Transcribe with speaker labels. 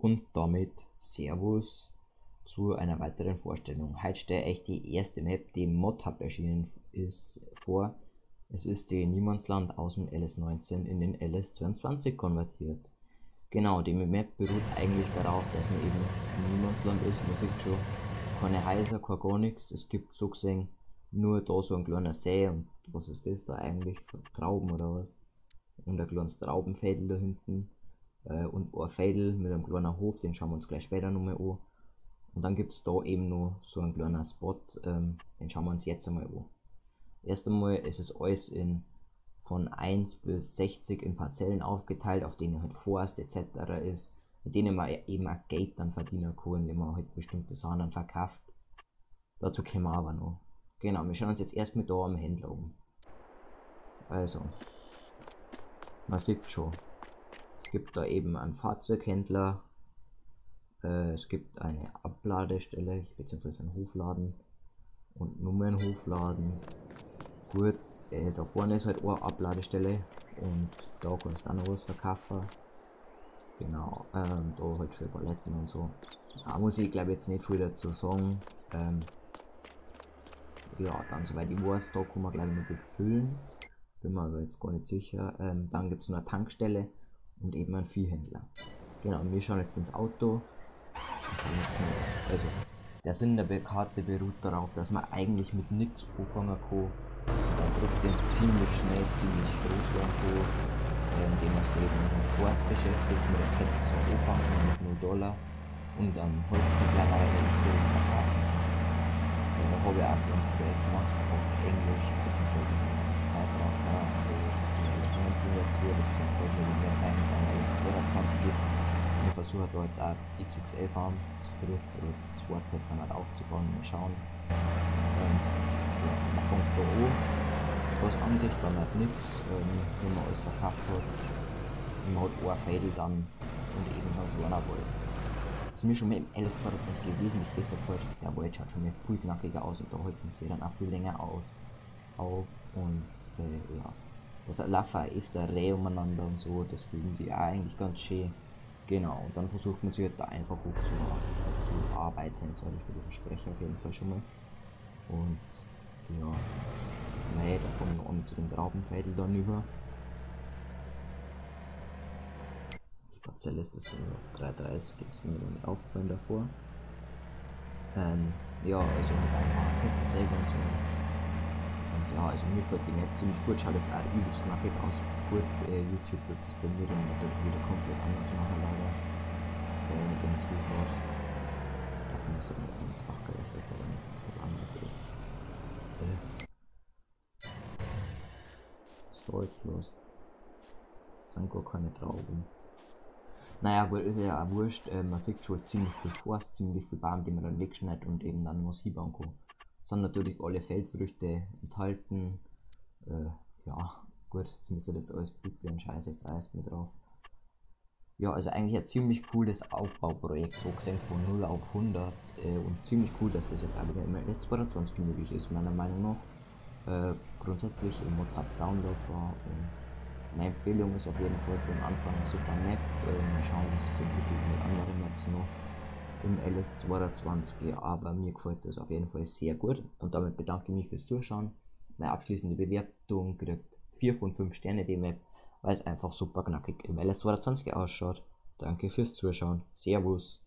Speaker 1: Und damit Servus zu einer weiteren Vorstellung. Heute stelle ich die erste Map, die im ModHub erschienen ist, vor. Es ist die Niemandsland aus dem LS19 in den LS22 konvertiert. Genau, die Map beruht eigentlich darauf, dass man eben Niemandsland ist. Man sieht schon keine Häuser, gar nichts. Es gibt so gesehen nur da so ein kleiner See und was ist das da eigentlich? Trauben oder was? Und ein kleines Traubenfädel da hinten äh, und ein Fädel mit einem kleinen Hof, den schauen wir uns gleich später nochmal an. Und dann gibt es da eben noch so einen kleinen Spot, ähm, den schauen wir uns jetzt einmal an. Erst einmal ist es alles in von 1 bis 60 in Parzellen aufgeteilt, auf denen halt Forst etc. ist, mit denen man eben auch Geld dann verdienen kann, indem man halt bestimmte Sachen verkauft. Dazu kommen wir aber noch. Genau, wir schauen uns jetzt erstmal da am Händler um. Also, man sieht schon, es gibt da eben einen Fahrzeughändler, äh, es gibt eine Abladestelle, beziehungsweise einen Hofladen und Nummernhofladen. Gut, äh, da vorne ist halt eine Abladestelle und da kannst du auch noch was verkaufen. Genau, ähm, da halt für Paletten und so. Da muss ich glaube jetzt nicht viel dazu sagen. Ähm, ja, dann soweit ich weiß, da kann man gleich noch befüllen. Bin mir aber jetzt gar nicht sicher. Ähm, dann gibt es noch eine Tankstelle und eben einen Viehhändler. Genau, wir schauen jetzt ins Auto. Also, der Sinn der Karte beruht darauf, dass man eigentlich mit nichts anfangen kann und dann trotzdem ziemlich schnell, ziemlich groß werden kann, äh, indem man sich eben mit Forst beschäftigt, mit der Kette so anfangen mit 0 Dollar und dann Holzzerkleinerer das direkt verkaufen. Ja, da habe ich auch ein Projekt gemacht auf Englisch, beziehungsweise 19 dazu, das zum Folge wieder rein, wenn es 22 gibt. Wir versuchen da jetzt auch XXL-Farm zu dritt oder zu zweit halt dann aufzubauen. Mal schauen. Ähm, ja, man fängt da an. Was an sich dann halt nichts, ähm, wenn man alles verkauft hat. Und man hat ein Fädel dann und eben Wald. Das ist mir schon mit dem LS22 wesentlich besser gehört. Der Wald schaut schon mehr viel knackiger aus und da halten sie dann auch viel länger aus auf und äh, ja. Das laufen auch öfter Reh umeinander und so, das fühlen die auch eigentlich ganz schön. Genau, und dann versucht man sich halt da einfach hoch zu, zu arbeiten, sorry für die Versprecher auf jeden Fall schon mal. Und ja, naja, da fangen wir an zu dem Traubenfädel dann über. Die Parzelle ist das so 330, ist mir nicht aufgefallen davor. Ähm, ja, also mit einfach Kettensäge und so. Ja, also mir gefällt die Map ziemlich gut, schaut jetzt auch übelst knackig aus gut, äh, YouTube wird das bei mir dann wieder komplett anders machen, leider. Äh, mit dem Zuhört. Davon muss er nicht einfach aber nicht, dass was anderes ist. Äh. Was ist los? Sind gar keine Trauben. Naja, gut, ist ja auch wurscht. Äh, man sieht schon, es ist ziemlich viel Forst, ziemlich viel Baum, die man dann wegschneidet und eben dann was hinbauen kann. Sind natürlich alle Feldfrüchte enthalten. Äh, ja, Gut, das müsste jetzt alles Blutbeeren Scheiß jetzt alles mit drauf. Ja, also eigentlich ein ziemlich cooles Aufbauprojekt, so gesehen von 0 auf 100 äh, und ziemlich cool, dass das jetzt auch wieder im S22 möglich ist, meiner Meinung nach. Äh, grundsätzlich im Motab downloadbar und meine Empfehlung ist auf jeden Fall für den Anfang eine super Map. Äh, mal schauen, wie es entwickelt mit anderen Maps noch im LS22, aber mir gefällt das auf jeden Fall sehr gut und damit bedanke ich mich fürs Zuschauen. Meine abschließende Bewertung kriegt 4 von 5 Sterne die Map, weil es einfach super knackig im LS22 ausschaut. Danke fürs Zuschauen. Servus.